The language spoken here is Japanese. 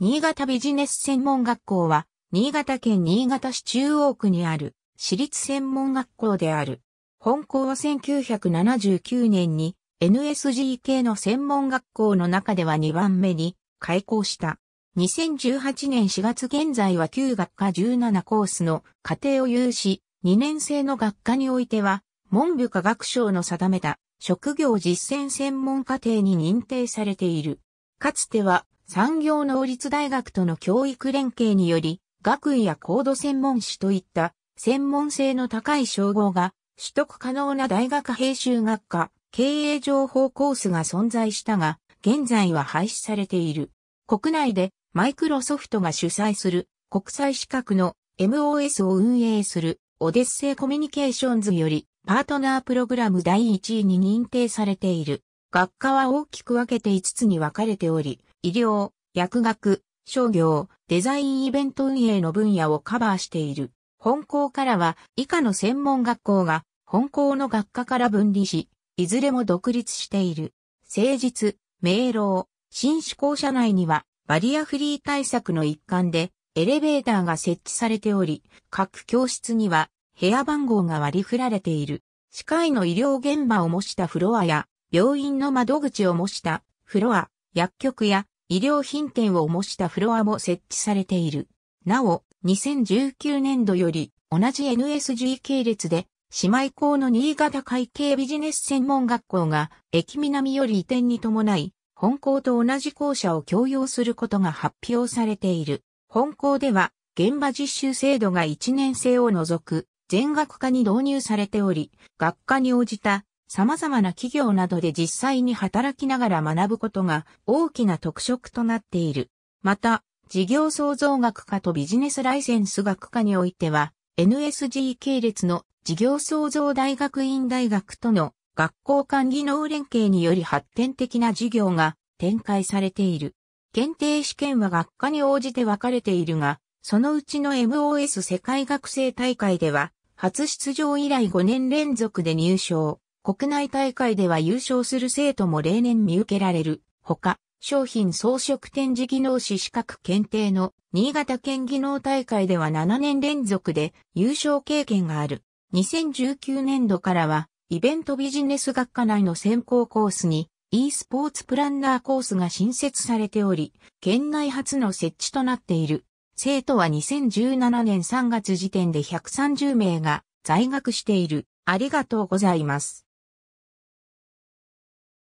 新潟ビジネス専門学校は、新潟県新潟市中央区にある、私立専門学校である。本校は1979年に NSG 系の専門学校の中では2番目に開校した。2018年4月現在は9学科17コースの課程を有し、2年生の学科においては、文部科学省の定めた職業実践専門課程に認定されている。かつては産業能率大学との教育連携により、学位や高度専門士といった専門性の高い称号が取得可能な大学編集学科、経営情報コースが存在したが、現在は廃止されている。国内でマイクロソフトが主催する国際資格の MOS を運営するオデッセイコミュニケーションズよりパートナープログラム第1位に認定されている。学科は大きく分けて5つに分かれており、医療、薬学、商業、デザインイベント運営の分野をカバーしている。本校からは以下の専門学校が本校の学科から分離し、いずれも独立している。誠実、明朗、新志向車内にはバリアフリー対策の一環でエレベーターが設置されており、各教室には部屋番号が割り振られている。歯科医の医療現場を模したフロアや病院の窓口を模したフロア、薬局や医療品店を模したフロアも設置されている。なお、2019年度より同じ NSG 系列で姉妹校の新潟会計ビジネス専門学校が駅南より移転に伴い本校と同じ校舎を共用することが発表されている。本校では現場実習制度が1年生を除く全学科に導入されており、学科に応じた様々な企業などで実際に働きながら学ぶことが大きな特色となっている。また、事業創造学科とビジネスライセンス学科においては、NSG 系列の事業創造大学院大学との学校間技能連携により発展的な事業が展開されている。検定試験は学科に応じて分かれているが、そのうちの MOS 世界学生大会では、初出場以来5年連続で入賞。国内大会では優勝する生徒も例年見受けられる。ほか、商品装飾展示技能士資格検定の新潟県技能大会では7年連続で優勝経験がある。2019年度からはイベントビジネス学科内の専攻コースに e スポーツプランナーコースが新設されており、県内初の設置となっている。生徒は2017年3月時点で130名が在学している。ありがとうございます。